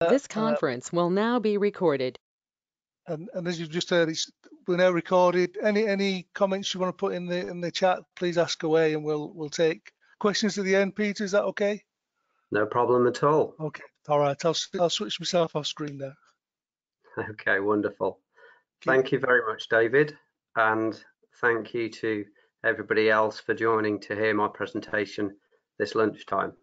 This uh, conference will now be recorded. and, and as you've just heard, it's, we're now recorded. Any any comments you want to put in the in the chat, please ask away, and we'll we'll take questions at the end. Peter, is that okay? No problem at all. Okay, all right. I'll s- I'll switch myself off screen now. Okay, wonderful. Thank you very much, David. And thank you to everybody else for joining to hear my presentation this lunchtime.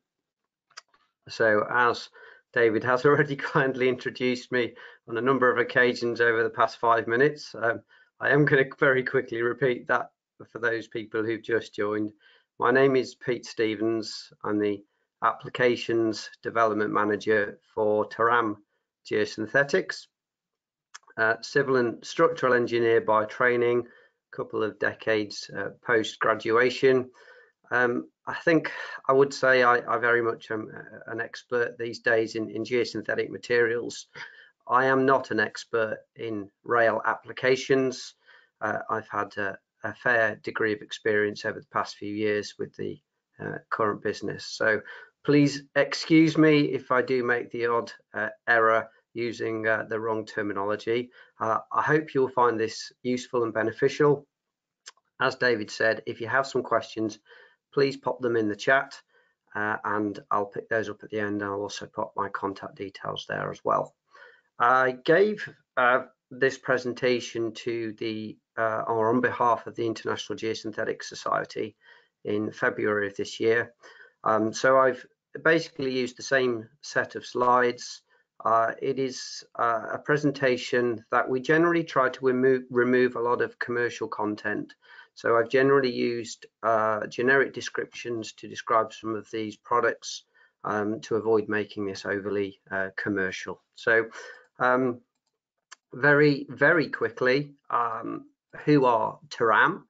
So as David has already kindly introduced me on a number of occasions over the past five minutes, um, I am going to very quickly repeat that for those people who've just joined. My name is Pete Stevens. I'm the Applications Development Manager for Terram Geosynthetics. Uh, civil and structural engineer by training, a couple of decades uh, post graduation. Um, I think I would say I, I very much am uh, an expert these days in, in geosynthetic materials. I am not an expert in rail applications. Uh, I've had a, a, fair degree of experience over the past few years with the uh, current business. So please excuse me if I do make the odd uh, error using uh, the wrong terminology. Uh, I hope you'll find this useful and beneficial. As David said, if you have some questions, please pop them in the chat uh, and I'll pick those up at the end. I'll also put my contact details there as well. I gave uh, this presentation to the, uh, or on behalf of the International Geosynthetic Society in February of this year. Um, so I've basically used the same set of slides uh, it is uh, a presentation that we generally try to remove, remove a lot of commercial content. So I've generally used uh, generic descriptions to describe some of these products um, to avoid making this overly uh, commercial. So um, very, very quickly, um, who are Terram?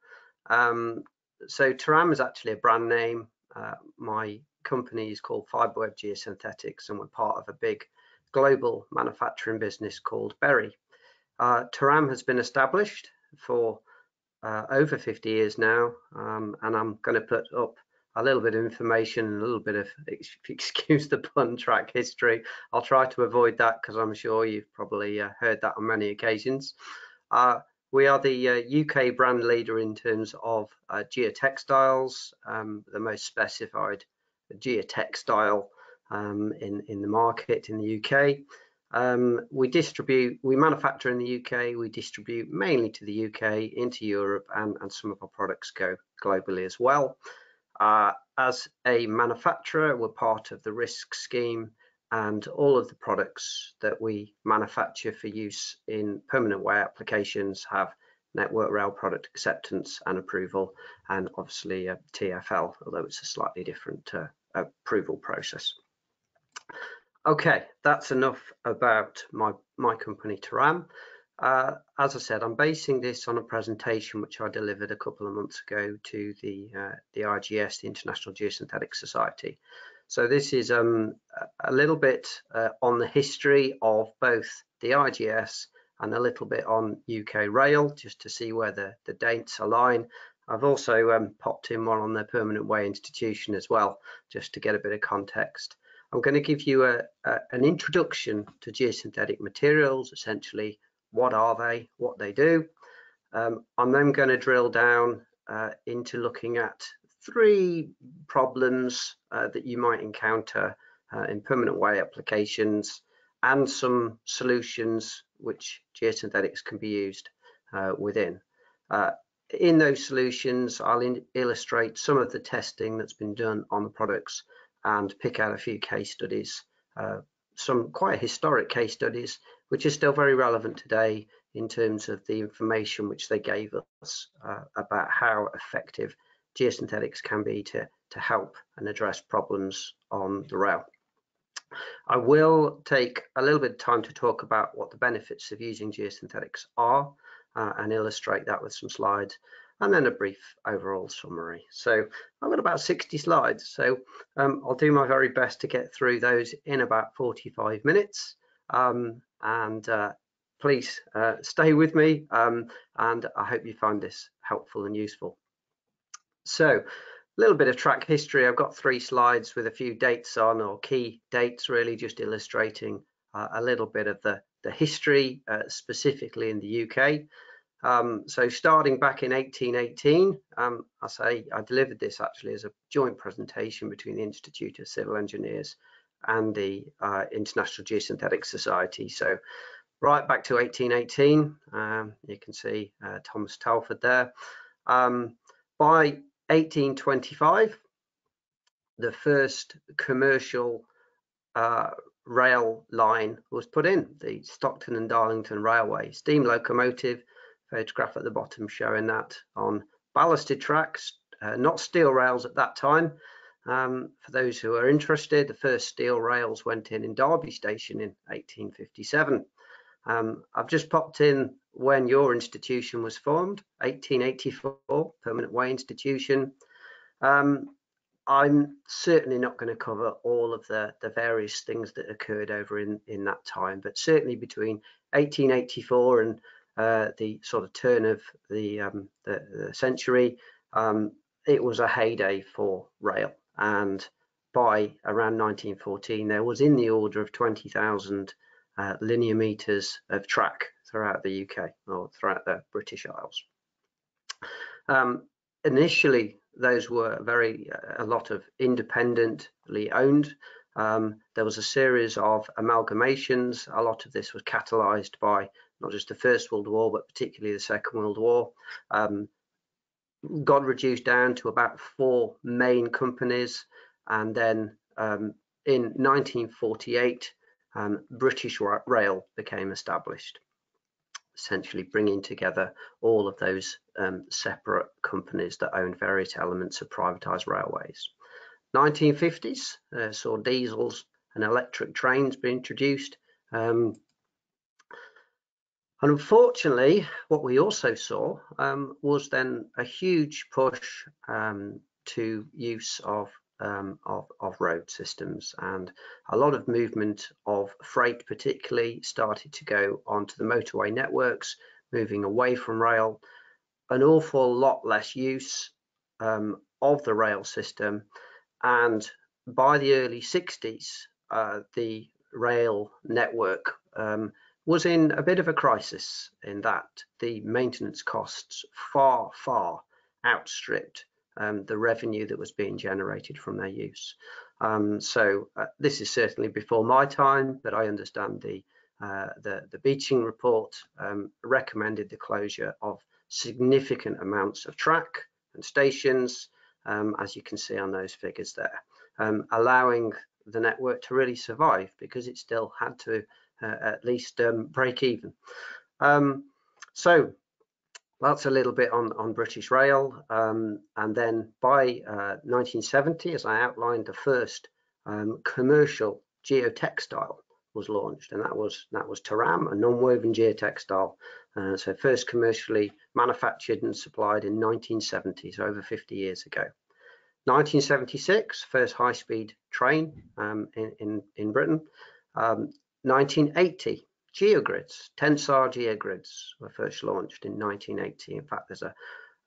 Um, so Terram is actually a brand name. Uh, my company is called Fiberweb Geosynthetics and we're part of a big global manufacturing business called Berry. Uh, Terram has been established for uh, over 50 years now, um, and I'm going to put up a little bit of information a little bit of, excuse the pun, track history. I'll try to avoid that because I'm sure you've probably uh, heard that on many occasions. Uh, we are the UK uh, brand leader in terms of uh, geotextiles, um, the most specified geotextile um, in, in the market in the UK. Um, we distribute, we manufacture in the UK, we distribute mainly to the UK, into Europe, and, and some of our products go globally as well. Uh, as a manufacturer, we're part of the RISQS scheme and all of the products that we manufacture for use in permanent way applications have network rail product acceptance and approval and obviously TFL, although it's a slightly different uh, approval process. Okay, that's enough about my, my company, Terram. Uh, as I said, I'm basing this on a presentation which I delivered a couple of months ago to the uh, the IGS, the International Geosynthetic Society. So this is um, a little bit uh, on the history of both the IGS and a little bit on UK Rail, just to see where the, the dates align. I've also um, popped in one on the Permanent Way Institution as well, just to get a bit of context. I'm going to give you a, a, an introduction to geosynthetic materials, essentially what are they, what they do. Um, I'm then going to drill down uh, into looking at three problems uh, that you might encounter uh, in permanent way applications and some solutions which geosynthetics can be used uh, within. Uh, in those solutions, I'll illustrate some of the testing that's been done on the products and pick out a few case studies, uh, some quite historic case studies, which are still very relevant today in terms of the information which they gave us uh, about how effective geosynthetics can be to, to help and address problems on the rail. I will take a little bit of time to talk about what the benefits of using geosynthetics are uh, and illustrate that with some slides and then a brief overall summary. So I've got about 60 slides, so um, I'll do my very best to get through those in about 45 minutes. Um, and uh, please uh, stay with me, um, and I hope you find this helpful and useful. So a little bit of track history. I've got three slides with a few dates on, or key dates really, just illustrating uh, a little bit of the, the history, uh, specifically in the UK. Um, so starting back in 1818, um, I say I delivered this actually as a joint presentation between the Institute of Civil Engineers and the uh, International Geosynthetic Society. So right back to 1818, um, you can see uh, Thomas Telford there. Um, by 1825, the first commercial uh, rail line was put in, the Stockton and Darlington Railway, steam locomotive, photograph at the bottom showing that on ballasted tracks, uh, not steel rails at that time. Um, for those who are interested, the first steel rails went in in Derby Station in 1857. Um, I've just popped in when your institution was formed, 1884, Permanent Way Institution. Um, I'm certainly not going to cover all of the, the various things that occurred over in, in that time, but certainly between 1884 and uh, the sort of turn of the, um, the, the century, um, it was a heyday for rail. And by around 1914, there was in the order of 20,000 uh, linear meters of track throughout the UK or throughout the British Isles. Um, initially, those were very a lot of independently owned. Um, there was a series of amalgamations. A lot of this was catalyzed by not just the First World War, but particularly the Second World War. Um, got reduced down to about four main companies. And then um, in 1948, um, British Rail became established, essentially bringing together all of those um, separate companies that owned various elements of privatised railways. 1950s uh, saw diesels and electric trains be introduced. Um, and unfortunately, what we also saw um, was then a huge push um, to use of, um, of, of road systems. And a lot of movement of freight particularly started to go onto the motorway networks, moving away from rail, an awful lot less use um, of the rail system. And by the early 60s, uh, the rail network um, was in a bit of a crisis in that the maintenance costs far, far outstripped um, the revenue that was being generated from their use. Um, so uh, this is certainly before my time, but I understand the uh, the, the Beeching report um, recommended the closure of significant amounts of track and stations, um, as you can see on those figures there, um, allowing the network to really survive because it still had to at least um, break even. Um, so that's a little bit on, on British Rail. Um, and then by uh, 1970, as I outlined, the first commercial geotextile was launched, and that was that was Terram, a non-woven geotextile. Uh, so first commercially manufactured and supplied in 1970, so over 50 years ago. 1976, first high-speed train um, in, in, in Britain. Um, 1980, geogrids, Tensar geogrids were first launched in 1980. In fact, there's a,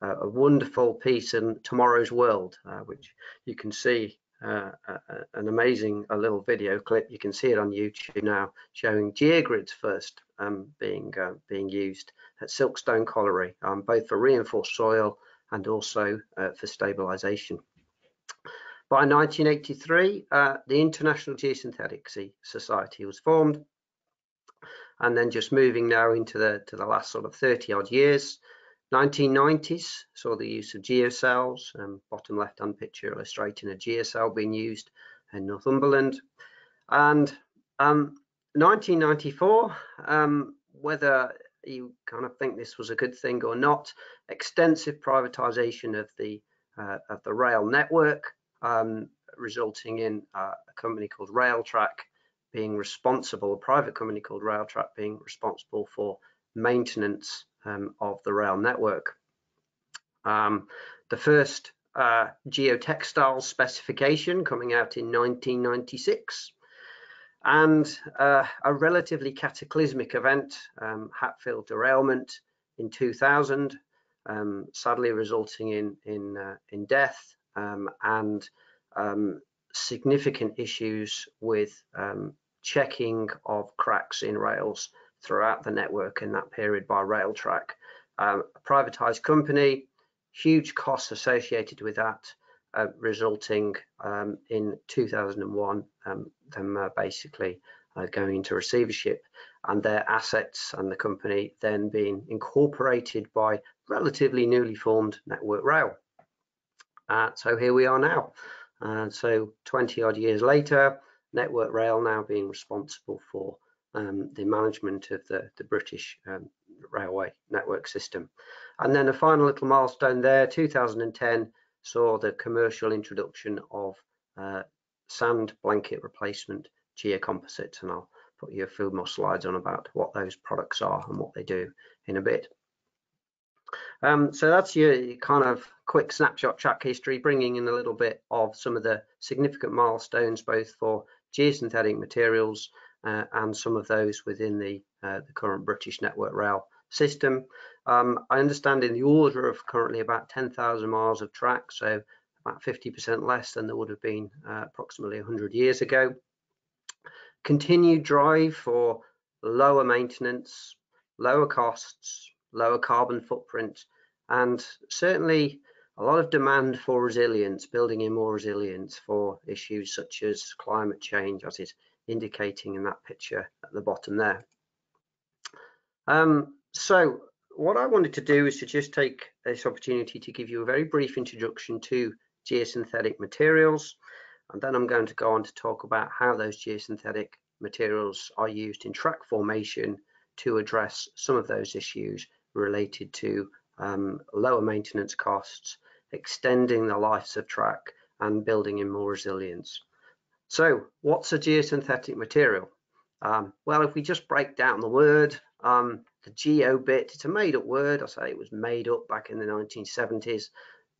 a wonderful piece in Tomorrow's World, uh, which you can see uh, a, an amazing a little video clip. You can see it on YouTube now, showing geogrids first um, being uh, being used at Silkstone Colliery, um, both for reinforced soil and also uh, for stabilisation. By 1983, uh, the International Geosynthetic Society was formed. And then just moving now into the to the last sort of 30 odd years, 1990s saw the use of geocells, um, bottom left hand picture illustrating a geocell being used in Northumberland. And um, 1994, um, whether you kind of think this was a good thing or not, extensive privatization of the uh, of the rail network um, resulting in uh, a company called Railtrack being responsible, a private company called Railtrack being responsible for maintenance um, of the rail network. Um, the first uh, geotextile specification coming out in 1996 and uh, a relatively cataclysmic event, um, Hatfield derailment in 2000, um, sadly resulting in in, uh, in death and um, significant issues with um, checking of cracks in rails throughout the network in that period by Railtrack. Um, a privatized company, huge costs associated with that, uh, resulting um, in 2001 um, them uh, basically uh, going into receivership and their assets and the company then being incorporated by relatively newly formed Network Rail. Uh, so here we are now. Uh, so 20 odd years later, Network Rail now being responsible for um, the management of the, the British um, railway network system. And then a final little milestone there, 2010 saw the commercial introduction of uh, sand blanket replacement geocomposites and I'll put you a few more slides on about what those products are and what they do in a bit. Um, so that's your kind of quick snapshot track history, bringing in a little bit of some of the significant milestones, both for geosynthetic materials uh, and some of those within the, uh, the current British Network Rail system. Um, I understand in the order of currently about 10,000 miles of track, so about 50% less than there would have been uh, approximately 100 years ago continued drive for lower maintenance, lower costs, lower carbon footprint, and certainly a lot of demand for resilience, building in more resilience for issues such as climate change, as is indicating in that picture at the bottom there. Um, so what I wanted to do is to just take this opportunity to give you a very brief introduction to geosynthetic materials, and then I'm going to go on to talk about how those geosynthetic materials are used in track formation to address some of those issues related to um, lower maintenance costs, extending the lives of track and building in more resilience. So what's a geosynthetic material? Um, well, if we just break down the word, um, the geo bit, it's a made up word. I say it was made up back in the 1970s.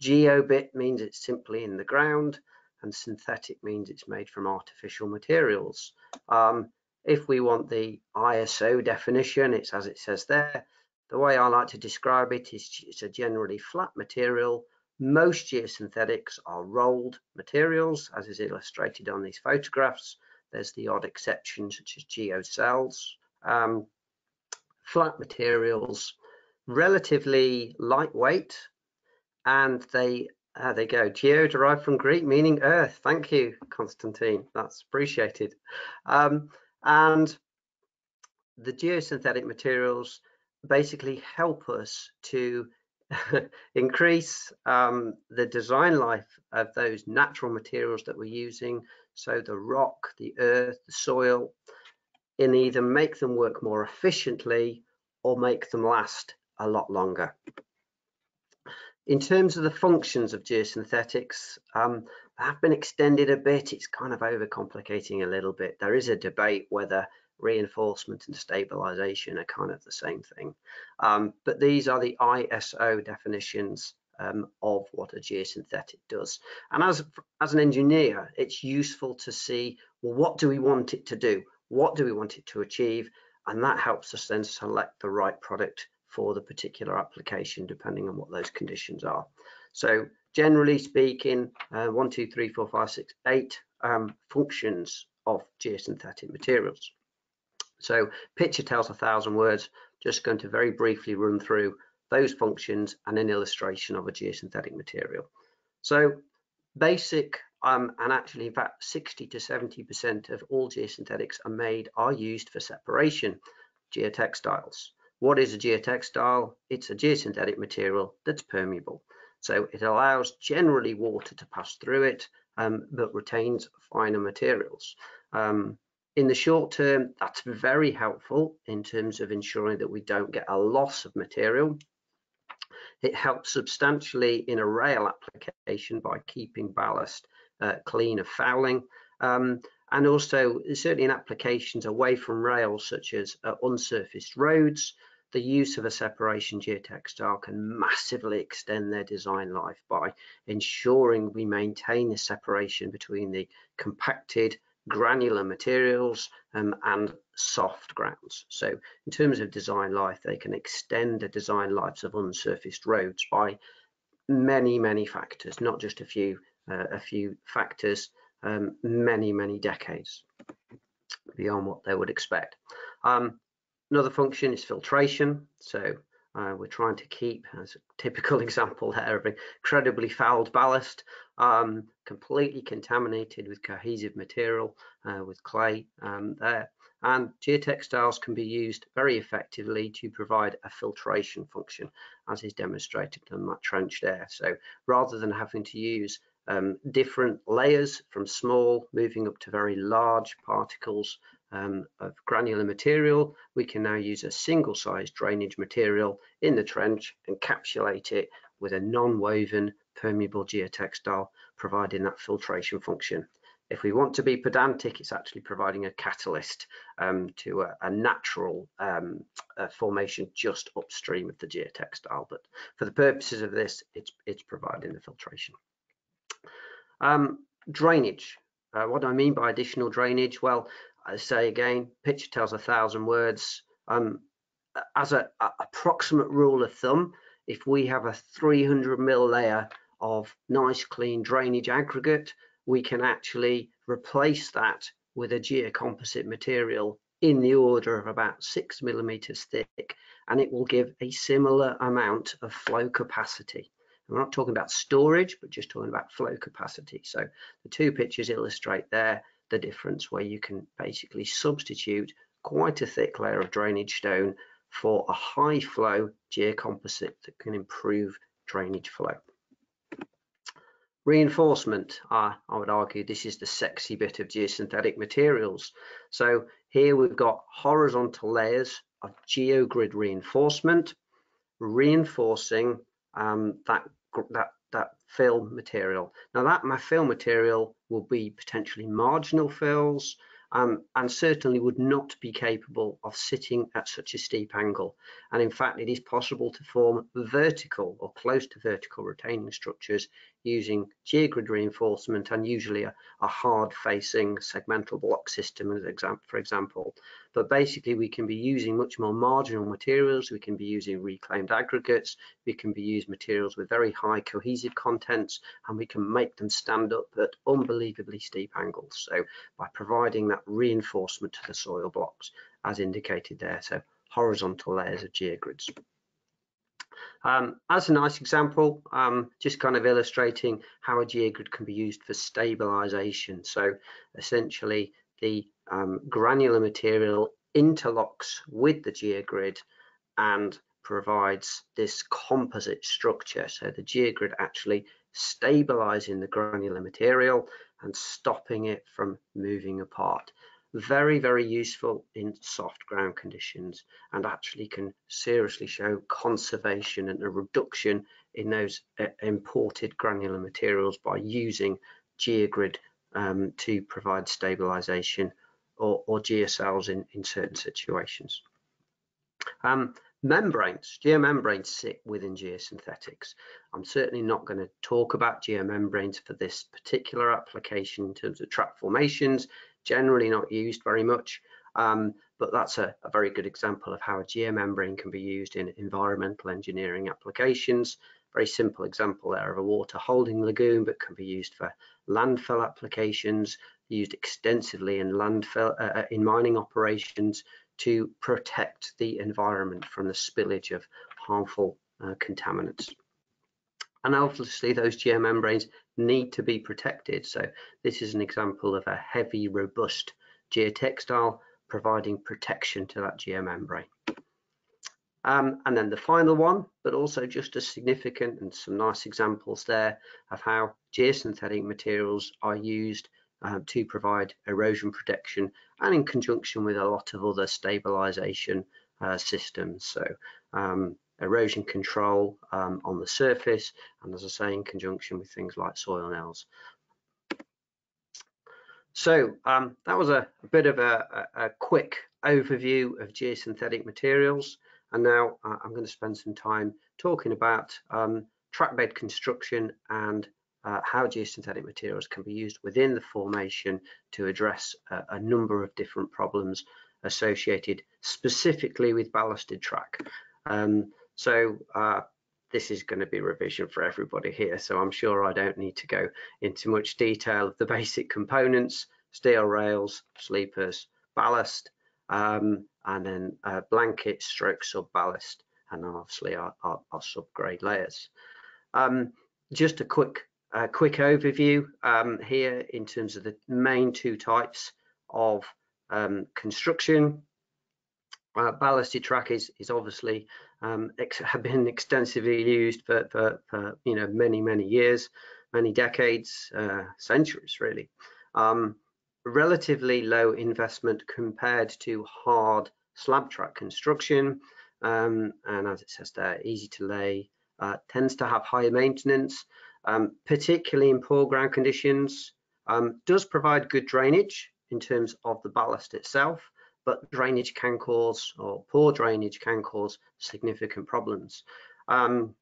Geo bit means it's simply in the ground and synthetic means it's made from artificial materials. Um, if we want the ISO definition, it's as it says there. The way I like to describe it is it's a generally flat material. Most geosynthetics are rolled materials, as is illustrated on these photographs. There's the odd exception, such as geocells. Um, flat materials, relatively lightweight, and they there they go. Geo derived from Greek meaning earth. Thank you, Constantine. That's appreciated. Um, and the geosynthetic materials basically help us to increase um, the design life of those natural materials that we're using. So the rock, the earth, the soil, and either make them work more efficiently or make them last a lot longer. In terms of the functions of geosynthetics, um, have been extended a bit. It's kind of overcomplicating a little bit. There is a debate whether reinforcement and stabilization are kind of the same thing. Um, but these are the ISO definitions um, of what a geosynthetic does. And as, as an engineer, it's useful to see, well, what do we want it to do? What do we want it to achieve? And that helps us then select the right product for the particular application, depending on what those conditions are. So generally speaking, uh, one, two, three, four, five, six, eight um, functions of geosynthetic materials. So picture tells a thousand words, just going to very briefly run through those functions and an illustration of a geosynthetic material. So basic um, and actually in fact 60 to 70% of all geosynthetics are made are used for separation geotextiles. What is a geotextile? It's a geosynthetic material that's permeable. So it allows generally water to pass through it, um, but retains finer materials. Um, in the short term, that's very helpful in terms of ensuring that we don't get a loss of material. It helps substantially in a rail application by keeping ballast uh, clean of fouling. Um, and also certainly in applications away from rails such as uh, unsurfaced roads the use of a separation geotextile can massively extend their design life by ensuring we maintain the separation between the compacted granular materials um, and soft grounds. So in terms of design life, they can extend the design lives of unsurfaced roads by many, many factors, not just a few, uh, a few factors, um, many, many decades. beyond what they would expect. Um, another function is filtration. So uh, we're trying to keep, as a typical example there, of incredibly fouled ballast, um, completely contaminated with cohesive material, uh, with clay um, there. And geotextiles can be used very effectively to provide a filtration function, as is demonstrated on that trench there. So rather than having to use um, different layers from small moving up to very large particles um, of granular material, we can now use a single size drainage material in the trench, and encapsulate it with a non-woven permeable geotextile, providing that filtration function. If we want to be pedantic, it's actually providing a catalyst um, to a, a natural um, a formation just upstream of the geotextile. But for the purposes of this, it's, it's providing the filtration. Um, drainage. Uh, what do I mean by additional drainage? Well, I say again, picture tells a thousand words. Um, as a, a, approximate rule of thumb, if we have a 300 mil layer of nice clean drainage aggregate, we can actually replace that with a geocomposite material in the order of about six millimeters thick, and it will give a similar amount of flow capacity. we're not talking about storage, but just talking about flow capacity. So the two pictures illustrate there the difference where you can basically substitute quite a thick layer of drainage stone for a high flow geocomposite that can improve drainage flow. Reinforcement, uh, I would argue this is the sexy bit of geosynthetic materials. So here we've got horizontal layers of geogrid reinforcement, reinforcing um, that, that that fill material. Now that my fill material will be potentially marginal fills um, and certainly would not be capable of sitting at such a steep angle. And in fact, it is possible to form vertical or close to vertical retaining structures using geogrid reinforcement and usually a, a hard facing segmental block system for example. But basically we can be using much more marginal materials, we can be using reclaimed aggregates, we can be using materials with very high cohesive contents and we can make them stand up at unbelievably steep angles. So by providing that reinforcement to the soil blocks as indicated there, so horizontal layers of geogrids. Um, as a nice example, um, just kind of illustrating how a geogrid can be used for stabilization. So essentially the um, granular material interlocks with the geogrid and provides this composite structure. So the geogrid actually stabilizing the granular material and stopping it from moving apart very, very useful in soft ground conditions and actually can seriously show conservation and a reduction in those uh, imported granular materials by using geogrid um, to provide stabilization or, or geocells in, in certain situations. Um, membranes, geomembranes sit within geosynthetics. I'm certainly not going to talk about geomembranes for this particular application in terms of track formations generally not used very much, um, but that's a, a, very good example of how a geomembrane can be used in environmental engineering applications. Very simple example there of a water holding lagoon, but can be used for landfill applications, used extensively in landfill uh, uh in mining operations to protect the environment from the spillage of harmful uh, contaminants. And obviously those geomembranes need to be protected. So this is an example of a heavy, robust geotextile providing protection to that geomembrane. Um, and then the final one, but also just as significant and some nice examples there of how geosynthetic materials are used um, to provide erosion protection and in conjunction with a lot of other stabilization uh, systems. So um, erosion control um, on the surface, and as I say, in conjunction with things like soil nails. So um, that was a, a bit of a, a, quick overview of geosynthetic materials. And now uh, I'm going to spend some time talking about um, track bed construction and uh, how geosynthetic materials can be used within the formation to address a, number of different problems associated specifically with ballasted track. Um, so uh, this is going to be revision for everybody here. So I'm sure I don't need to go into much detail of the basic components, steel rails, sleepers, ballast, um, and then uh, blanket stroke sub ballast, and obviously our, our, our subgrade layers. Um, just a quick quick overview um, here in terms of the main two types of um, construction. Ballasted track is, is obviously um, have been extensively used for, for, for, you know many many years, many decades, uh, centuries really. Um, relatively low investment compared to hard slab track construction, um, and as it says there, easy to lay, uh, tends to have higher maintenance, um, particularly in poor ground conditions. Um, does provide good drainage in terms of the ballast itself, but drainage can cause, or poor drainage can cause significant problems. Um,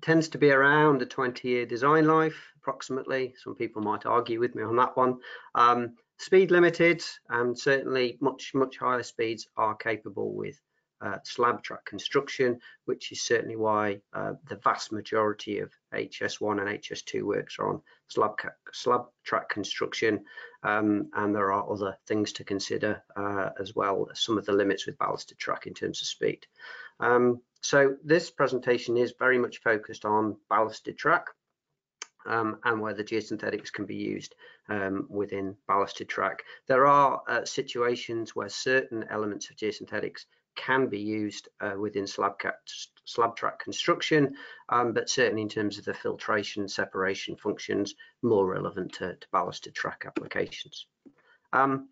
tends to be around a 20 year design life approximately some people might argue with me on that one um, speed limited and certainly much much higher speeds are capable with uh, slab track construction which is certainly why uh, the vast majority of HS1 and HS2 works are on slab, slab track construction um, and there are other things to consider uh, as well some of the limits with ballasted track in terms of speed um, so this presentation is very much focused on ballasted track um, and whether geosynthetics can be used um, within ballasted track. There are uh, situations where certain elements of geosynthetics can be used uh, within slab, slab track construction, um, but certainly in terms of the filtration separation functions, more relevant to, to ballasted track applications. Um,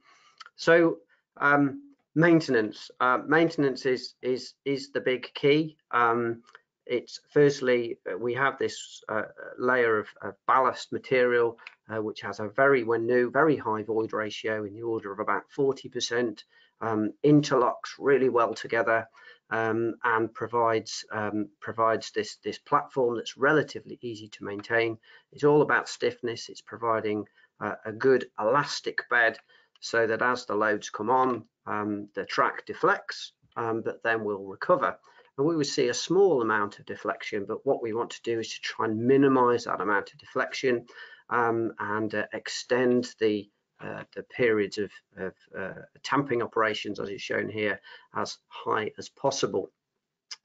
so um, Maintenance. Uh, maintenance is is is the big key. Um, it's firstly uh, we have this uh, layer of, of, ballast material uh, which has a very when new very high void ratio in the order of about 40% um, interlocks really well together um, and provides um, provides this this platform that's relatively easy to maintain it's all about stiffness it's providing uh, a good elastic bed so that as the loads come on um, the track deflects, um, but then will recover. And we would see a small amount of deflection, but what we want to do is to try and minimize that amount of deflection um, and uh, extend the uh, the periods of, of uh, tamping operations, as is shown here, as high as possible.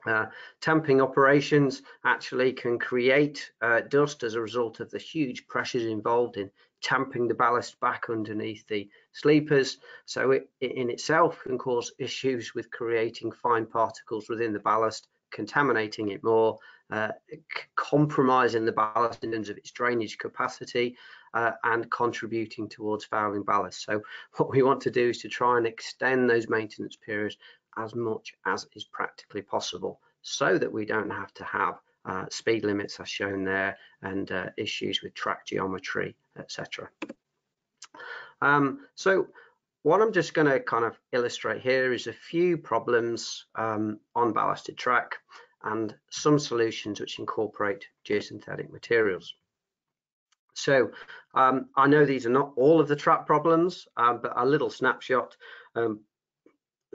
Uh, tamping operations actually can create uh, dust as a result of the huge pressures involved in tamping the ballast back underneath the sleepers. So it, it in itself can cause issues with creating fine particles within the ballast, contaminating it more, uh, compromising the ballast in terms of its drainage capacity uh, and contributing towards fouling ballast. So what we want to do is to try and extend those maintenance periods as much as is practically possible so that we don't have to have uh, speed limits as shown there and uh, issues with track geometry, etc. Um, so what I'm just going to kind of illustrate here is a few problems um, on ballasted track and some solutions which incorporate geosynthetic materials. So um, I know these are not all of the track problems, um, but a little snapshot. Um,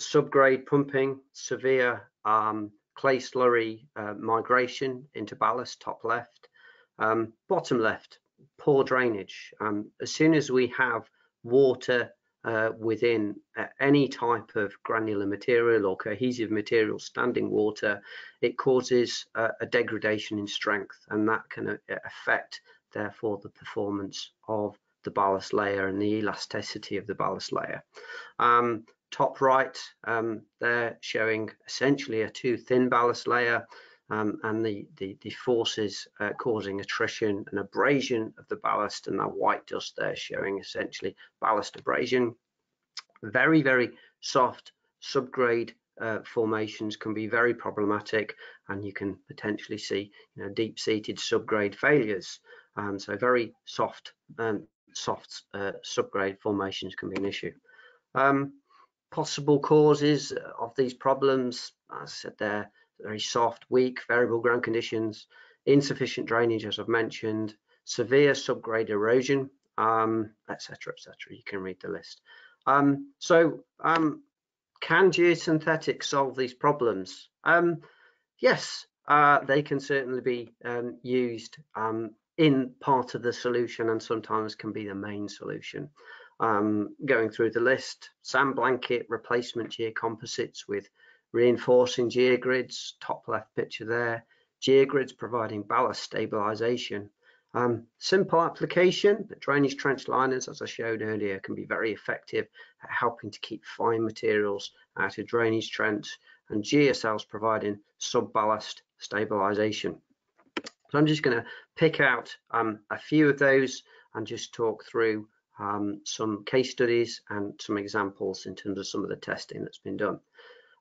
subgrade pumping, severe um, clay slurry uh, migration into ballast, top left. Um, bottom left, poor drainage. As soon as we have water uh, within uh, any type of granular material or cohesive material, standing water, it causes uh, a degradation in strength and that can uh, affect therefore the performance of the ballast layer and the elasticity of the ballast layer. Um, top right, um, they're showing essentially a too thin ballast layer um, and the, the, the forces uh, causing attrition and abrasion of the ballast and that white dust there showing essentially ballast abrasion. Very, very soft subgrade uh, formations can be very problematic and you can potentially see you know, deep-seated subgrade failures. Um, so very soft um, soft uh, subgrade formations can be an issue. Um, possible causes of these problems, as I said there, very soft, weak, variable ground conditions, insufficient drainage, as I've mentioned, severe subgrade erosion, um, etc., etc. You can read the list. Um, so, um, can geosynthetics solve these problems? Um, yes, uh, they can certainly be um, used um, in part of the solution and sometimes can be the main solution. Um, going through the list, sand blanket replacement geocomposites with reinforcing geogrids, top left picture there, geogrids providing ballast stabilization. Um, simple application, but drainage trench liners, as I showed earlier, can be very effective at helping to keep fine materials out of drainage trench and GSLs providing sub-ballast stabilization. So I'm just going to pick out um, a few of those and just talk through um, some case studies and some examples in terms of some of the testing that's been done.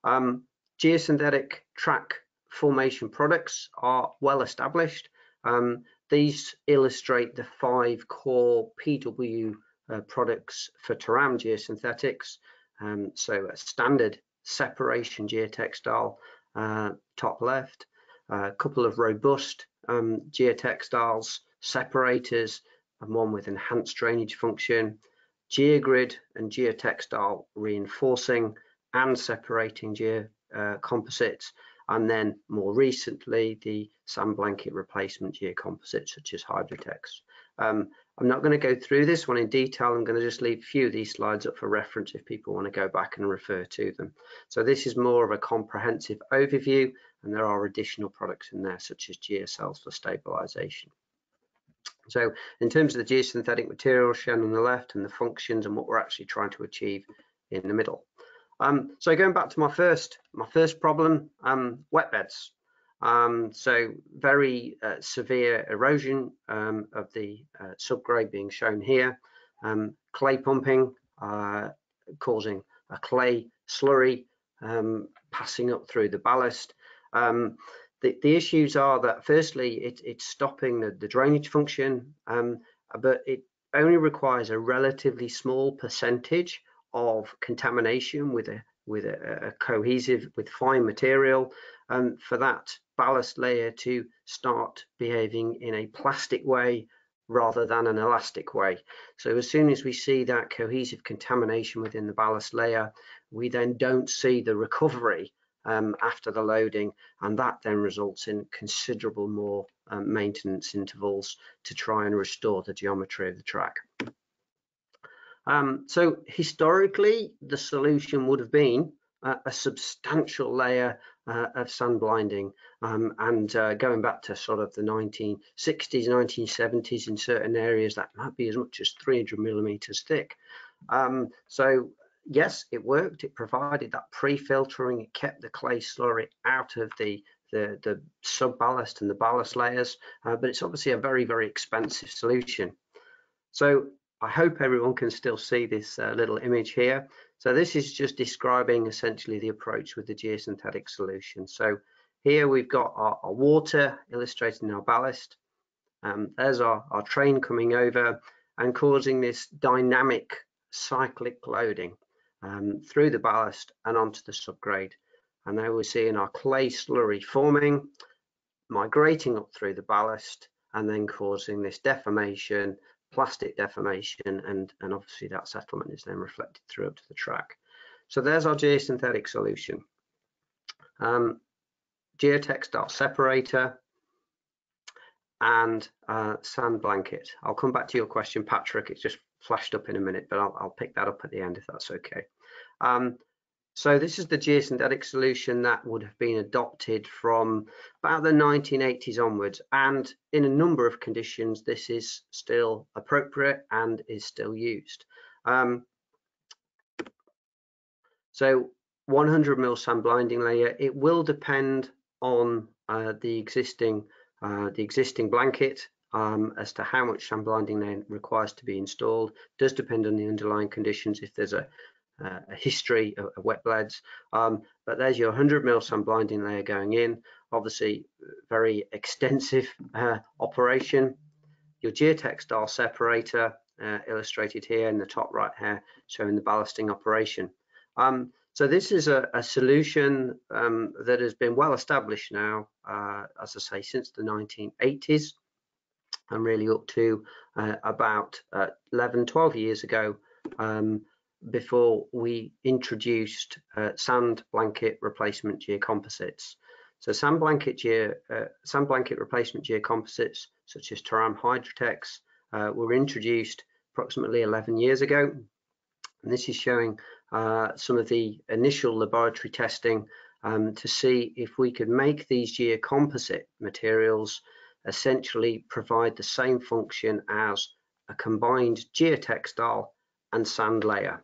Um, geosynthetic track formation products are well established. Um, these illustrate the five core PW uh, products for Terram geosynthetics. Um, so a standard separation geotextile, uh, top left, a couple of robust um, geotextiles, separators, and one with enhanced drainage function, geogrid and geotextile reinforcing and separating geocomposites, uh, and then more recently the sand blanket replacement geocomposites such as Hydrotex. Um, I'm not going to go through this one in detail. I'm going to just leave a few of these slides up for reference if people want to go back and refer to them. So this is more of a comprehensive overview and there are additional products in there such as GSLs for stabilization. So in terms of the geosynthetic material shown on the left and the functions and what we're actually trying to achieve in the middle. Um, so going back to my first my first problem, um, wet beds. Um, so very uh, severe erosion um, of the uh, subgrade being shown here. Um, clay pumping uh, causing a clay slurry um, passing up through the ballast. The, the, issues are that firstly, it, it's stopping the, the drainage function, but it only requires a relatively small percentage of contamination with a with a, a cohesive with fine material and for that ballast layer to start behaving in a plastic way rather than an elastic way. So as soon as we see that cohesive contamination within the ballast layer, we then don't see the recovery um, after the loading, and that then results in considerable more um, maintenance intervals to try and restore the geometry of the track. Um, so historically, the solution would have been uh, a substantial layer uh, of sand blinding um, and uh, going back to sort of the 1960s 1970s in certain areas that might be as much as 300 millimeters thick. Um, so yes it worked. It provided that pre-filtering. It kept the clay slurry out of the the, the sub ballast and the ballast layers. Uh, but it's obviously a very very expensive solution. So I hope everyone can still see this uh, little image here. So this is just describing essentially the approach with the geosynthetic solution. So here we've got our, our water illustrating in our ballast. Um, there's our, our train coming over and causing this dynamic cyclic loading um, through the ballast and onto the subgrade. And now we're seeing our clay slurry forming, migrating up through the ballast and then causing this deformation plastic deformation and, and obviously that settlement is then reflected through up to the track. So there's our geosynthetic solution. Um, geotextile separator and uh, sand blanket. I'll come back to your question, Patrick. It's just flashed up in a minute, but I'll, I'll pick that up at the end if that's okay. Um, so this is the geosynthetic solution that would have been adopted from about the 1980s onwards. And in a number of conditions, this is still appropriate and is still used. Um, so 100 mil sand blinding layer, it will depend on uh, the existing uh, the existing blanket um, as to how much sand blinding layer requires to be installed. It does depend on the underlying conditions. If there's a a history of, of wet beds. Um, but there's your 100 mil sand blinding layer going in. Obviously, very extensive uh, operation. Your geotextile separator uh, illustrated here in the top right here, showing the ballasting operation. Um, so this is a, a solution um, that has been well established now, uh, as I say, since the 1980s and really up to uh, about uh, 11, 12 years ago, um, before we introduced uh, sand blanket replacement geocomposites. So sand blanket, gear, uh, sand blanket replacement geocomposites such as Terram Hydrotex uh, were introduced approximately 11 years ago. And this is showing uh, some of the initial laboratory testing um, to see if we could make these geocomposite materials essentially provide the same function as a combined geotextile and sand layer.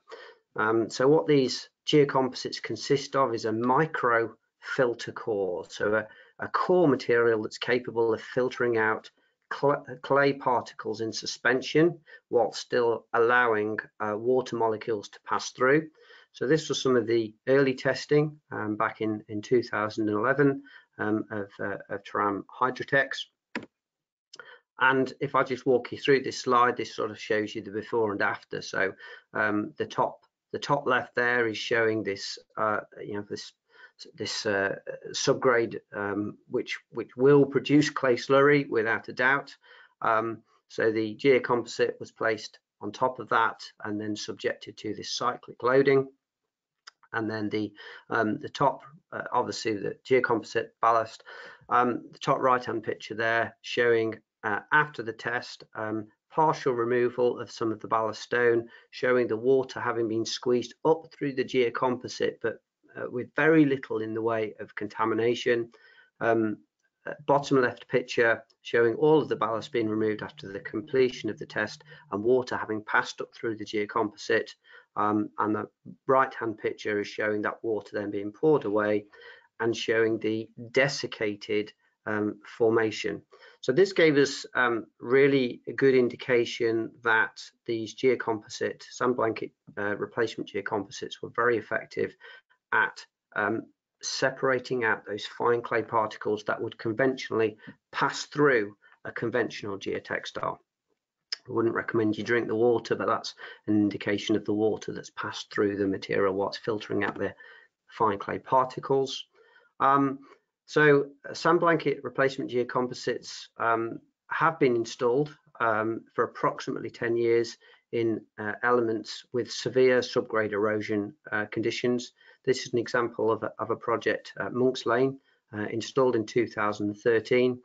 Um, so what these geocomposites consist of is a micro filter core, so a, a core material that's capable of filtering out cl clay particles in suspension while still allowing uh, water molecules to pass through. So this was some of the early testing um, back in, in 2011 um, of, uh, of Terram Hydrotex. And if I just walk you through this slide, this sort of shows you the before and after. So um, the top the top left there is showing this uh, you know this this uh, subgrade um, which which will produce clay slurry without a doubt. Um, so the geocomposite was placed on top of that and then subjected to this cyclic loading and then the um, the top uh, obviously the geocomposite ballast um, the top right hand picture there showing uh, after the test um, partial removal of some of the ballast stone showing the water having been squeezed up through the geocomposite but uh, with very little in the way of contamination. Um, uh, bottom left picture showing all of the ballast being removed after the completion of the test and water having passed up through the geocomposite. Um, and the right hand picture is showing that water then being poured away and showing the desiccated um, formation. So this gave us um, really a good indication that these geocomposite sand blanket uh, replacement geocomposites were very effective at um, separating out those fine clay particles that would conventionally pass through a conventional geotextile. I wouldn't recommend you drink the water, but that's an indication of the water that's passed through the material while filtering out the fine clay particles. Um, so uh, sand blanket replacement geocomposites um, have been installed um, for approximately 10 years in uh, elements with severe subgrade erosion uh, conditions. This is an example of a, of a project at Monks Lane, uh, installed in 2013.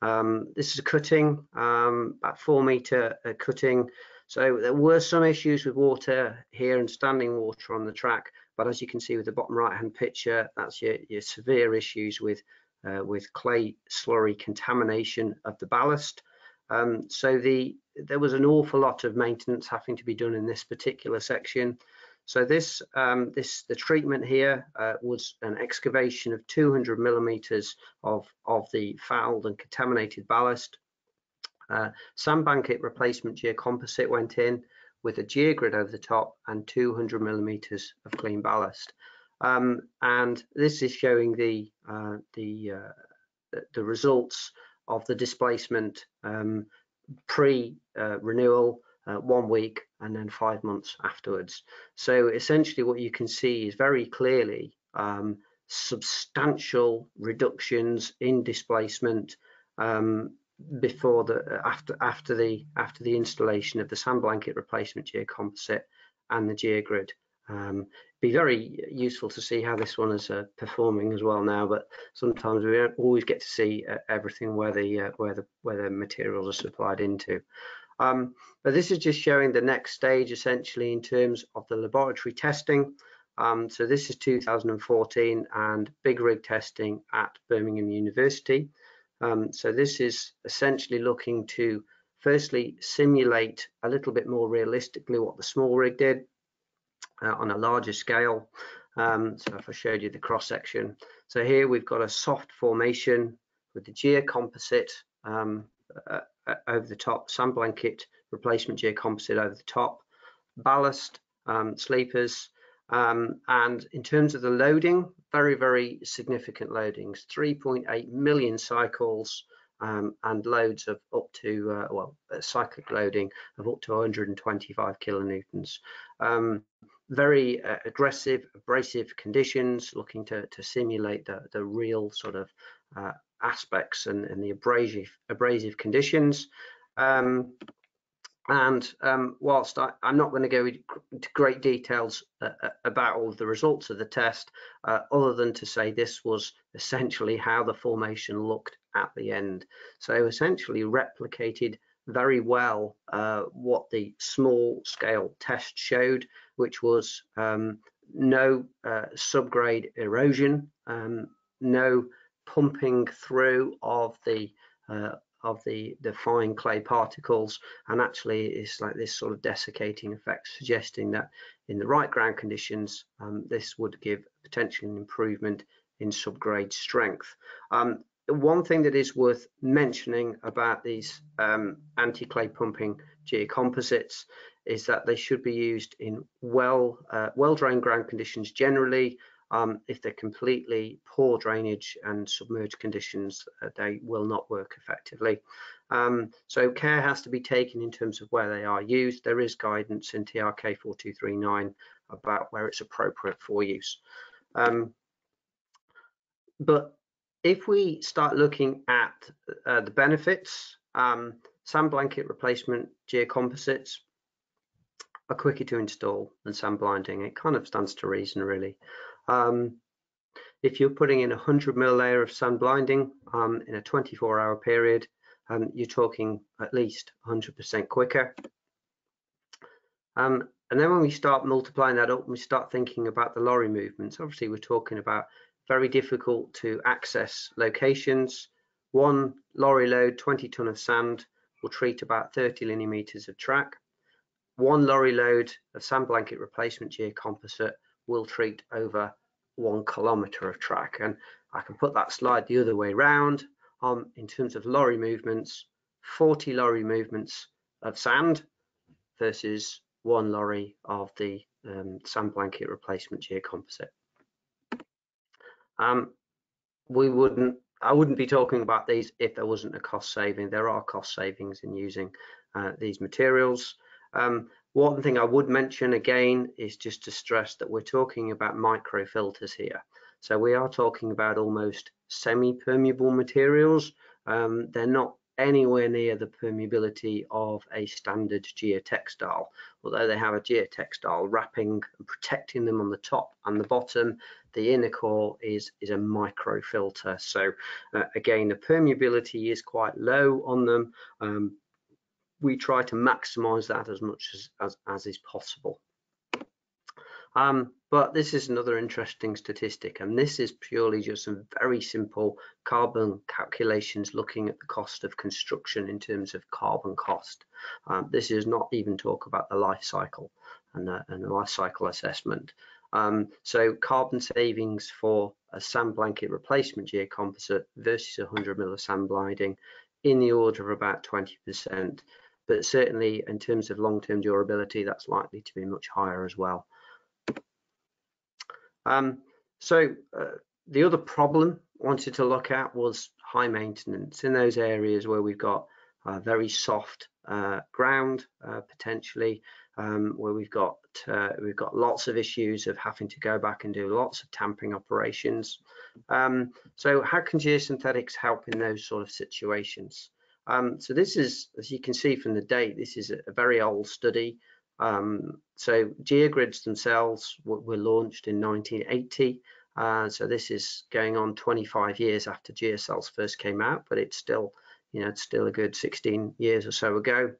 Um, this is a cutting, um, about four meter uh, cutting. So there were some issues with water here and standing water on the track, but as you can see with the bottom right hand picture, that's your, your severe issues with uh, with clay slurry contamination of the ballast. Um, so the there was an awful lot of maintenance having to be done in this particular section. So this, um, this the treatment here uh, was an excavation of 200 millimeters of, of the fouled and contaminated ballast. Uh, sand blanket replacement geocomposite went in with a geogrid over the top and 200 millimeters of clean ballast. Um, and this is showing the uh, the, uh, the results of the displacement um, pre uh, renewal uh, one week and then five months afterwards. So essentially what you can see is very clearly um, substantial reductions in displacement um, before the after after the after the installation of the sand blanket replacement geocomposite and the geogrid. Um, be very useful to see how this one is uh, performing as well now, but sometimes we don't always get to see uh, everything where the uh, where the where the materials are supplied into. Um, but this is just showing the next stage essentially in terms of the laboratory testing. Um, so this is 2014 and big rig testing at Birmingham University. Um, so this is essentially looking to firstly simulate a little bit more realistically what the small rig did uh, on a larger scale. Um, so if I showed you the cross section. So here we've got a soft formation with the geocomposite um, uh, uh, over the top, sand blanket replacement geocomposite over the top, ballast, um, sleepers, um, and in terms of the loading, very, very significant loadings, 3.8 million cycles um, and loads of up to, uh, well, cyclic loading of up to 125 kilonewtons. Um, very uh, aggressive, abrasive conditions, looking to, to simulate the, the real sort of uh, aspects and, and the abrasive, abrasive conditions. Um, and um, whilst I, am not going to go into great details uh, uh, about all the results of the test, uh, other than to say this was essentially how the formation looked at the end. So essentially replicated very well uh, what the small scale test showed, which was um, no uh, subgrade erosion, um, no pumping through of the uh, of the the fine clay particles, and actually it's like this sort of desiccating effect, suggesting that in the right ground conditions, um, this would give potential improvement in subgrade strength. Um, one thing that is worth mentioning about these um, anti-clay pumping geocomposites is that they should be used in well uh, well drained ground conditions generally. Um, if they're completely poor drainage and submerged conditions, uh, they will not work effectively. Um, so care has to be taken in terms of where they are used. There is guidance in TRK 4239 about where it's appropriate for use. Um, but if we start looking at uh, the benefits, um, sand blanket replacement geocomposites are quicker to install than sand blinding. It kind of stands to reason, really. Um, if you're putting in a 100 mil layer of sand blinding um, in a 24 hour period, um, you're talking at least 100% quicker. Um, and then when we start multiplying that up, we start thinking about the lorry movements. Obviously, we're talking about very difficult to access locations. One lorry load, 20 ton of sand, will treat about 30 linear meters of track. One lorry load of sand blanket replacement geocomposite will treat over one kilometer of track. And I can put that slide the other way round. Um, in terms of lorry movements, 40 lorry movements of sand versus one lorry of the um, sand blanket replacement geocomposite. Um, we wouldn't, I wouldn't be talking about these if there wasn't a cost saving. There are cost savings in using uh, these materials. Um, one thing I would mention again is just to stress that we're talking about microfilters here. So we are talking about almost semi-permeable materials. Um, they're not anywhere near the permeability of a standard geotextile. Although they have a geotextile wrapping and protecting them on the top and the bottom, the inner core is, is a microfilter. So uh, again, the permeability is quite low on them. Um, we try to maximize that as much as, as, as is possible. Um, but this is another interesting statistic, and this is purely just some very simple carbon calculations looking at the cost of construction in terms of carbon cost. Um, this is not even talk about the life cycle and, uh, and the life cycle assessment. Um, so carbon savings for a sand blanket replacement geocomposite versus 100 mil of in the order of about 20%. But certainly in terms of long-term durability, that's likely to be much higher as well. Um, so uh, the other problem I wanted to look at was high maintenance in those areas where we've got uh, very soft uh, ground uh, potentially um, where we've got uh, we've got lots of issues of having to go back and do lots of tamping operations. Um, so how can geosynthetics help in those sort of situations? Um, so this is, as you can see from the date, this is a, very old study. Um, so geogrids themselves were, were launched in 1980. Uh, so this is going on 25 years after geocells first came out, but it's still, you know, it's still a good 16 years or so ago.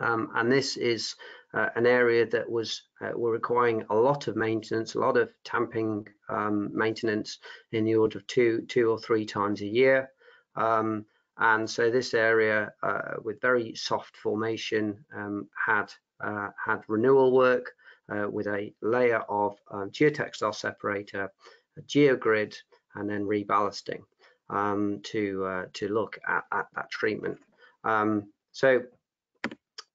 Um, and this is uh, an area that was uh, were requiring a lot of maintenance, a lot of tamping um, maintenance in the order of two, two or three times a year. Um, and so this area uh, with very soft formation um, had uh, had renewal work uh, with a layer of um, geotextile separator, a geogrid, and then reballasting um, to uh, to look at, at that treatment. Um, so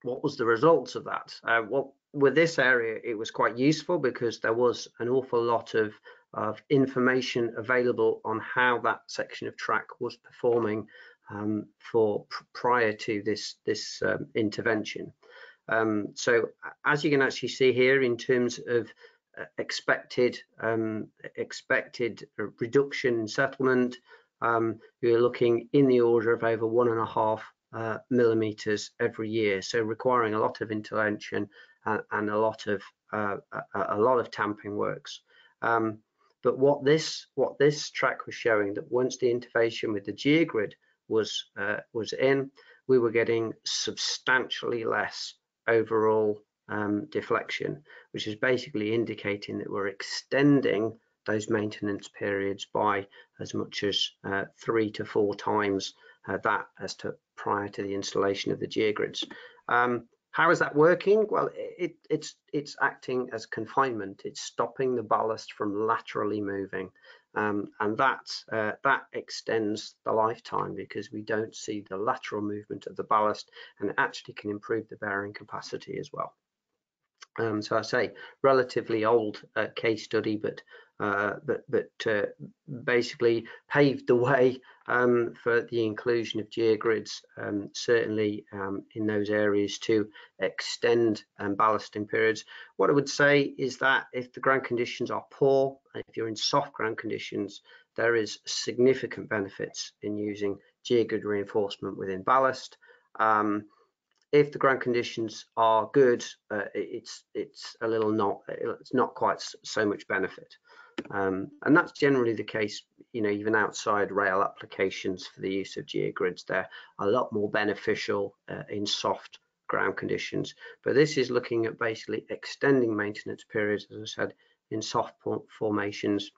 what was the results of that? Uh, well, with this area, it was quite useful because there was an awful lot of, of information available on how that section of track was performing um, for pr prior to this, this um, intervention. Um, so as you can actually see here in terms of uh, expected um, expected reduction in settlement, um, you're looking in the order of over one and a half uh, millimeters every year, so requiring a lot of intervention and, and a lot of uh, a, a, lot of tamping works. Um, but what this what this track was showing that once the intervention with the geogrid was uh, was in, we were getting substantially less overall um, deflection, which is basically indicating that we're extending those maintenance periods by as much as uh, three to four times uh, that as to prior to the installation of the geogrids. Um, how is that working? Well, it, it's it's acting as confinement. It's stopping the ballast from laterally moving, um, and that uh, that extends the lifetime because we don't see the lateral movement of the ballast, and it actually can improve the bearing capacity as well. Um, so I say relatively old uh, case study, but uh, but but uh, basically paved the way um, for the inclusion of geogrids, um, certainly um, in those areas to extend um, ballasting periods. What I would say is that if the ground conditions are poor, if you're in soft ground conditions, there is significant benefits in using geogrid reinforcement within ballast. Um, if the ground conditions are good, uh, it's it's a little not it's not quite so much benefit, um, and that's generally the case. You know, even outside rail applications for the use of geogrids, they're a lot more beneficial uh, in soft ground conditions. But this is looking at basically extending maintenance periods, as I said, in soft formations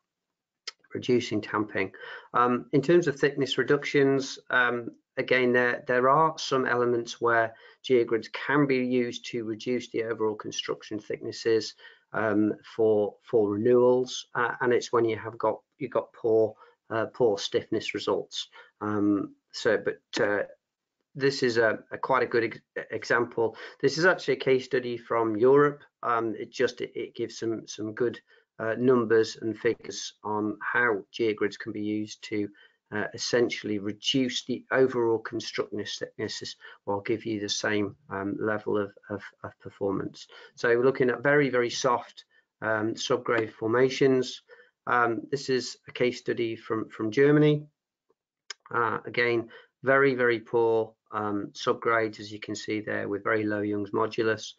reducing tamping. Um, in terms of thickness reductions, um, again, there, there are some elements where geogrids can be used to reduce the overall construction thicknesses um, for for renewals, uh, and it's when you have got you got poor uh, poor stiffness results. Um, so, but uh, this is a, a, quite a good example. This is actually a case study from Europe. Um, it just it, it, gives some some good uh, numbers and figures on how geogrids can be used to uh, essentially reduce the overall constructness thicknesses while give you the same um, level of, of, of, performance. So we're looking at very, very soft um, subgrade formations. Um, this is a case study from, from Germany. Uh, again, very, very poor um, subgrades, as you can see there, with very low Young's modulus.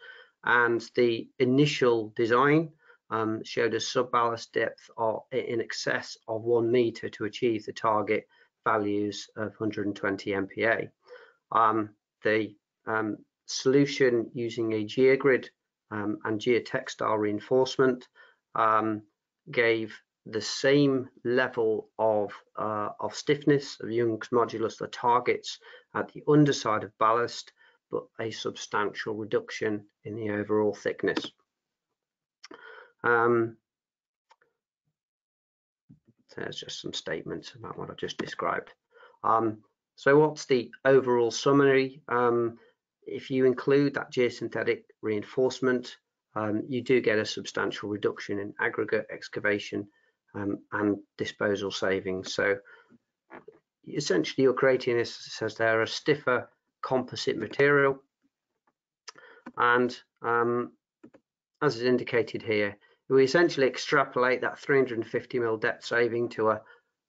And the initial design um, showed a sub-ballast depth of, in excess of one meter to achieve the target values of 120 MPa. Um, the um, solution using a geogrid um, and geotextile reinforcement um, gave the same level of, uh, of stiffness of Young's modulus, the targets at the underside of ballast, but a substantial reduction in the overall thickness. Um, there's just some statements about what I've just described. Um, so what's the overall summary? Um, if you include that geosynthetic reinforcement, um, you do get a substantial reduction in aggregate excavation um, and disposal savings. So essentially you're creating, this as it says there, a stiffer composite material. And um, as is indicated here, we essentially extrapolate that 350 mil depth saving to a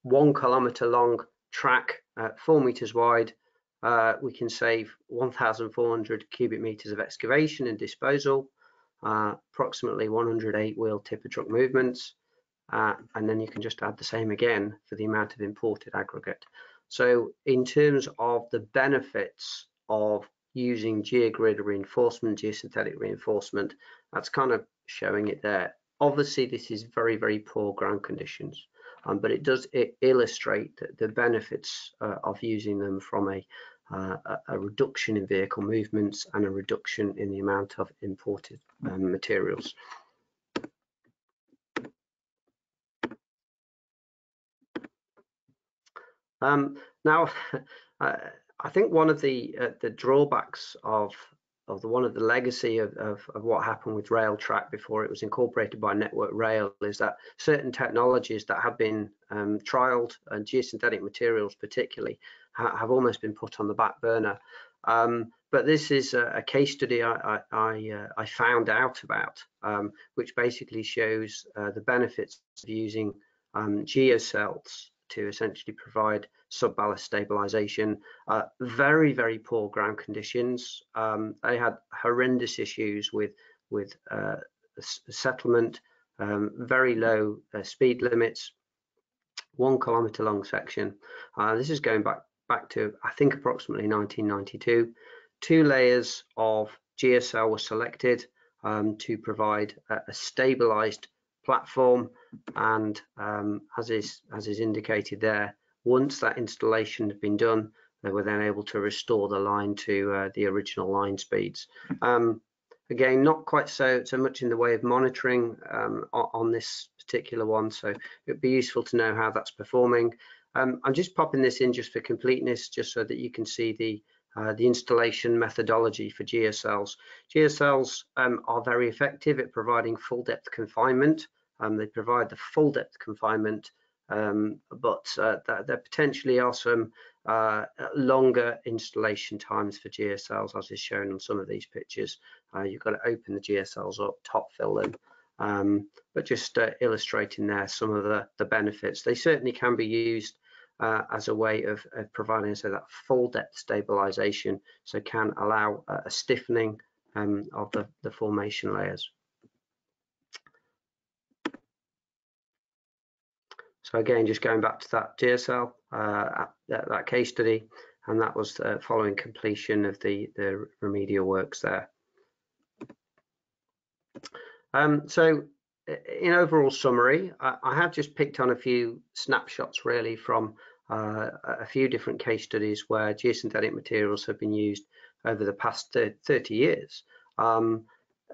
one kilometer long track, uh, four meters wide. Uh, we can save 1,400 cubic meters of excavation and disposal, uh, approximately 108 wheel tipper truck movements, uh, and then you can just add the same again for the amount of imported aggregate. So in terms of the benefits of using geogrid reinforcement, geosynthetic reinforcement, that's kind of showing it there. Obviously, this is very, very poor ground conditions, um, but it does it illustrate the, benefits uh, of using them from a, uh, a reduction in vehicle movements and a reduction in the amount of imported um, materials. Um, now, I think one of the uh, the drawbacks of of the one of the legacy of, of, of, what happened with Railtrack before it was incorporated by Network Rail is that certain technologies that have been um, trialed and geosynthetic materials particularly ha have almost been put on the back burner. Um, but this is a, a case study I, I, I, uh, I found out about, um, which basically shows uh, the benefits of using um, geocells to essentially provide sub-ballast stabilization. Uh, very, very poor ground conditions. Um, they had horrendous issues with with uh, settlement, um, very low uh, speed limits, one kilometer long section. Uh, this is going back back to, I think, approximately 1992. Two layers of geocell were selected um, to provide a, a stabilized platform and um, as is as is indicated there once that installation had been done they were then able to restore the line to uh, the original line speeds um, again not quite so so much in the way of monitoring um, on, this particular one so it'd be useful to know how that's performing um, i'm just popping this in just for completeness just so that you can see the uh, the installation methodology for geocells. geocells um, are very effective at providing full depth confinement. Um, they provide the full depth confinement, um, but uh, there potentially are some uh, longer installation times for geocells, as is shown on some of these pictures. Uh, you've got to open the geocells up, top fill them, um, but just uh, illustrating there some of the, the benefits. They certainly can be used uh, as a way of, of, providing so that full depth stabilization so can allow uh, a stiffening um, of the, the formation layers. So again, just going back to that geocell, uh, that, that, case study, and that was uh, following completion of the, the remedial works there. Um, so in overall summary, I, I, have just picked on a few snapshots really from uh, a few different case studies where geosynthetic materials have been used over the past 30 years. Um,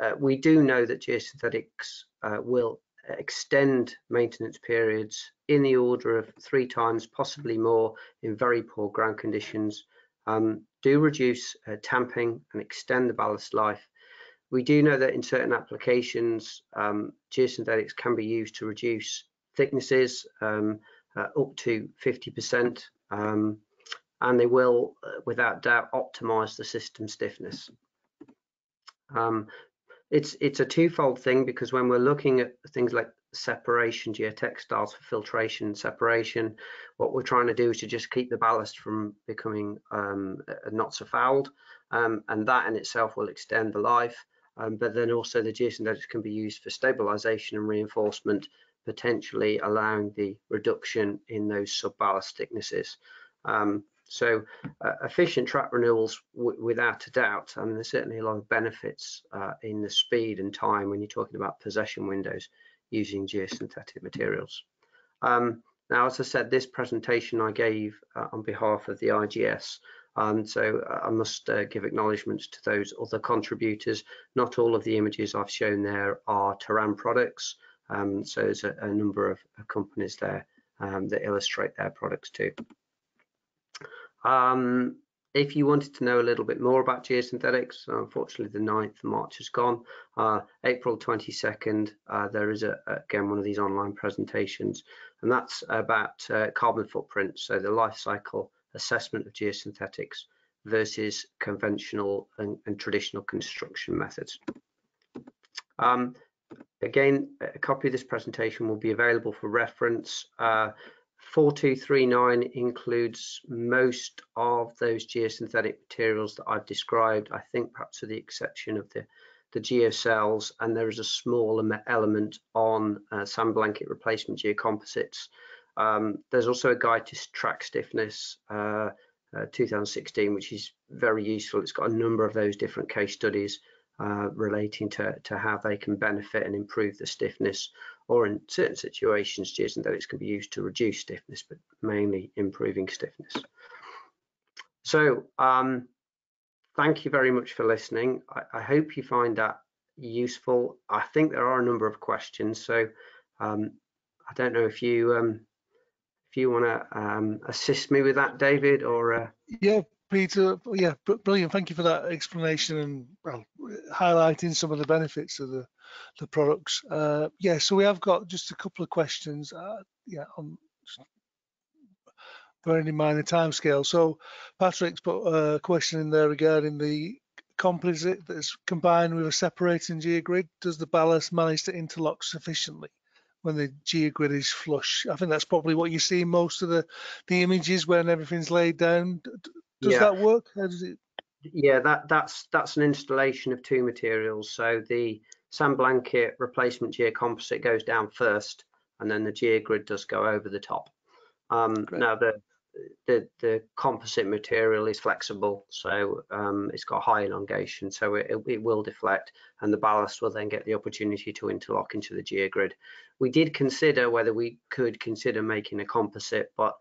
uh, we do know that geosynthetics uh, will extend maintenance periods in the order of three times, possibly more, in very poor ground conditions, um, do reduce uh, tamping and extend the ballast life. We do know that in certain applications, um, geosynthetics can be used to reduce thicknesses um, uh, up to 50%, um, and they will, uh, without doubt, optimize the system stiffness. Um, it's it's a twofold thing because when we're looking at things like separation geotextiles for filtration and separation what we're trying to do is to just keep the ballast from becoming um, not so fouled um, and that in itself will extend the life um, but then also the geosynthetics can be used for stabilization and reinforcement potentially allowing the reduction in those sub-ballast thicknesses um, so uh, efficient track renewals, without a doubt, mean, there's certainly a lot of benefits uh, in the speed and time when you're talking about possession windows using geosynthetic materials. Um, now, as I said, this presentation I gave uh, on behalf of the IGS, um, so uh, I must uh, give acknowledgements to those other contributors. Not all of the images I've shown there are Terram products, um, so there's a, a number of companies there um, that illustrate their products too. Um, if you wanted to know a little bit more about geosynthetics, unfortunately the 9th of March has gone. Uh, April 22nd, uh, there is a, again one of these online presentations, and that's about uh, carbon footprint, so the life cycle assessment of geosynthetics versus conventional and, and traditional construction methods. Um, again, a copy of this presentation will be available for reference. Uh, 4239 includes most of those geosynthetic materials that I've described, I think perhaps with the exception of the, the geocells, and there is a small element on uh, sand blanket replacement geocomposites. Um, there's also a guide to track stiffness uh, uh, 2016, which is very useful. It's got a number of those different case studies uh, relating to, to how they can benefit and improve the stiffness, or in certain situations, geosynthetics can be used to reduce stiffness, but mainly improving stiffness. So um, thank you very much for listening. I, I, hope you find that useful. I think there are a number of questions, so um, I don't know if you um, if you want to um, assist me with that, David, or uh... yeah, Peter, yeah, brilliant. Thank you for that explanation and well, highlighting some of the benefits of the the products. Uh, yeah, so we have got just a couple of questions. Uh, yeah, on very minor timescale. So Patrick's put a question in there regarding the composite that's combined with a separating geogrid. Does the ballast manage to interlock sufficiently when the geogrid is flush? I think that's probably what you see most of the the images when everything's laid down. Does yeah. that work? How does it? Yeah, that that's that's an installation of two materials. So the sand blanket replacement geocomposite goes down first, and then the geogrid does go over the top. Um, now the the the composite material is flexible, so um, it's got high elongation, so it, it will deflect, and the ballast will then get the opportunity to interlock into the geogrid. We did consider whether we could consider making a composite, but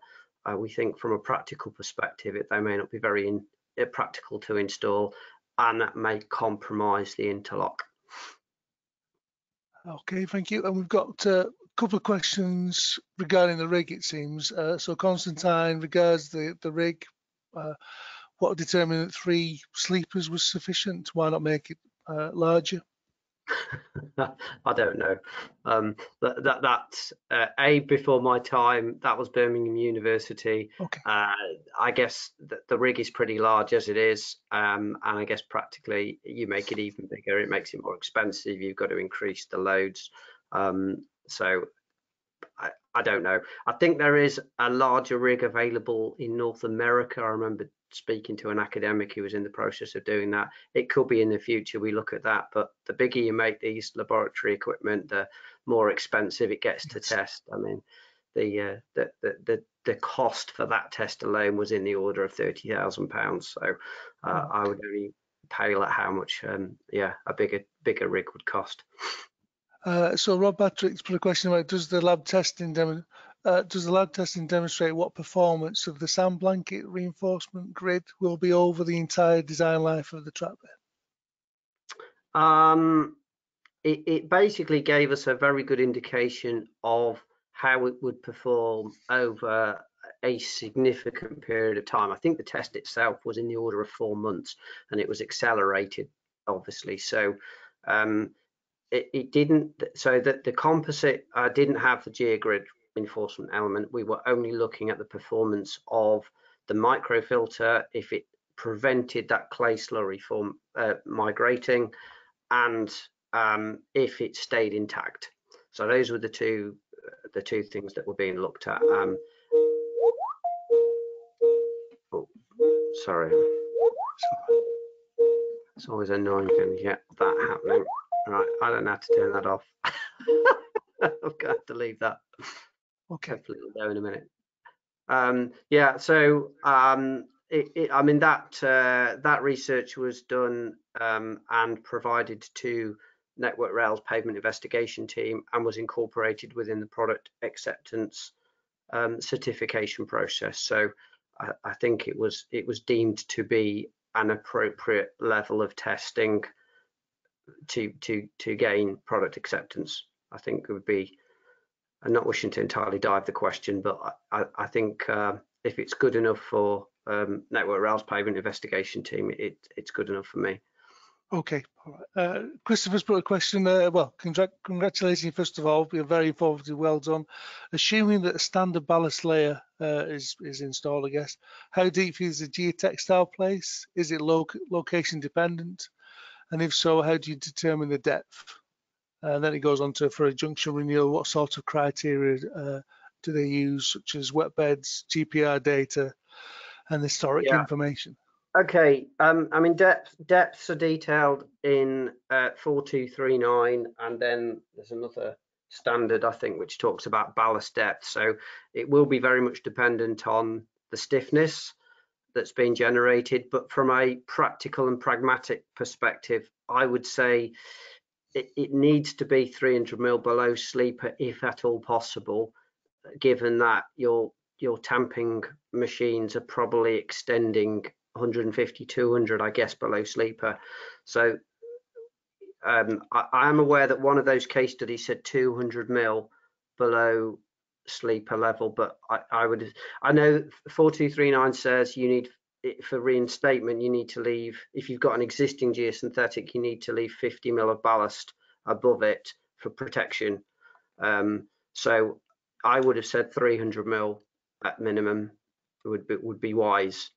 uh, we think from a practical perspective, it, they may not be very in, uh, practical to install, and that may compromise the interlock. Okay, thank you. And we've got a couple of questions regarding the rig, it seems. Uh, so Constantine regards the, the rig. Uh, what determined that three sleepers was sufficient? Why not make it uh, larger? I don't know. Um, that, that that's uh, a before my time. That was Birmingham University. Okay. Uh, I guess the, the, rig is pretty large as it is, um, and I guess practically you make it even bigger. It makes it more expensive. You've got to increase the loads. Um, so I, I don't know. I think there is a larger rig available in North America. I remember speaking to an academic who was in the process of doing that. It could be in the future we look at that, but the bigger you make these laboratory equipment, the more expensive it gets to test. I mean, the uh, the, the the the cost for that test alone was in the order of thirty thousand pounds. So uh, I would only pale at how much um, yeah a bigger bigger rig would cost. Uh, so Rob Patrick's put a question about does the lab testing uh, does the lab testing demonstrate what performance of the sand blanket reinforcement grid will be over the entire design life of the track bed? Um, it, it basically gave us a very good indication of how it would perform over a significant period of time. I think the test itself was in the order of four months and it was accelerated, obviously. So um, it, it didn't so that the composite uh, didn't have the geogrid reinforcement element we were only looking at the performance of the microfilter if it prevented that clay slurry from uh, migrating and um, if it stayed intact so those were the two the two things that were being looked at um, oh, sorry it's always annoying you get that happening Right, I don't know how to turn that off. I've got to leave that. Okay. Hopefully it'll go in a minute. Um, yeah, so um, it, it, I mean that uh, that research was done um, and provided to Network Rail's pavement investigation team and was incorporated within the product acceptance um, certification process. So I, I, think it was it was deemed to be an appropriate level of testing to to to gain product acceptance. I think it would be. I'm not wishing to entirely dive the question, but I, I think uh, if it's good enough for um, Network Rail's pavement investigation team, it, it's good enough for me. Okay. Uh, Christopher's put a question. Uh, well, congr congratulations first of all. You're very informative. Well done. Assuming that a standard ballast layer uh, is is installed, I guess. How deep is the geotextile place? Is it lo location dependent? And if so, how do you determine the depth? And then it goes on to, for a junction renewal, what sort of criteria uh, do they use, such as wet beds, GPR data, and historic yeah. information? Okay, um, I mean depth depths are detailed in uh, 4239, and then there's another standard I think which talks about ballast depth. So it will be very much dependent on the stiffness that's been generated. But from a practical and pragmatic perspective, I would say it, needs to be 300 mil below sleeper if at all possible, given that your your tamping machines are probably extending 150 200 i guess below sleeper. So um, I, I, am aware that one of those case studies said 200 mil below sleeper level, but I, I would I know 4239 says you need for reinstatement you need to leave if you've got an existing geosynthetic you need to leave 50 mil of ballast above it for protection. Um, so I would have said 300 mil at minimum would be, would be wise.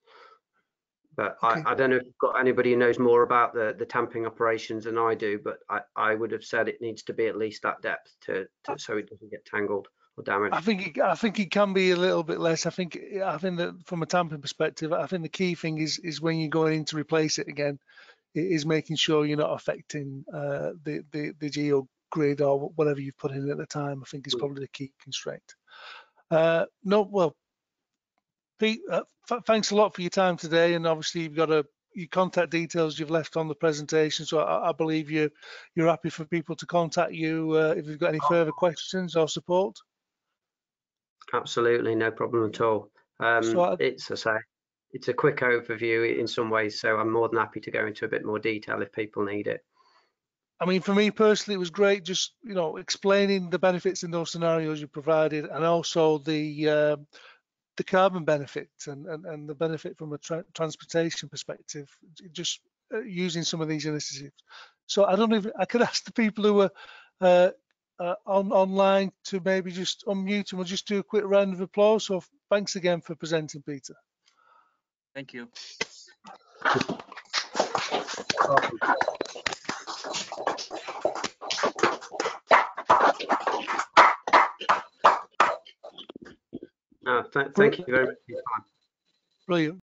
But okay. I, I, don't know if you've got anybody who knows more about the, the tamping operations than I do, but I, I would have said it needs to be at least that depth to, to so it doesn't get tangled or damaged? I think it, I think it can be a little bit less. I think I think that from a tamping perspective, I think the key thing is is when you're going in to replace it again, it is making sure you're not affecting uh, the, the the geo grid or whatever you've put in at the time. I think is hmm. probably the key constraint. Uh, no, well, Pete, uh, th- thanks a lot for your time today, and obviously you've got a your contact details you've left on the presentation, so I, I believe you you're happy for people to contact you uh, if you've got any further questions or support. Absolutely, no problem at all. Um, So it's, I say, it's a quick overview in some ways, so I'm more than happy to go into a bit more detail if people need it. I mean, for me personally, it was great just you know explaining the benefits in those scenarios you provided, and also the um the carbon benefits and, and, and the benefit from a tra- transportation perspective, just uh, using some of these initiatives. So I don't know if I could ask the people who are uh, uh, on online to maybe just unmute and we'll just do a quick round of applause. So thanks again for presenting, Peter. Thank you. Uh, th- thank you very much for your time. Brilliant.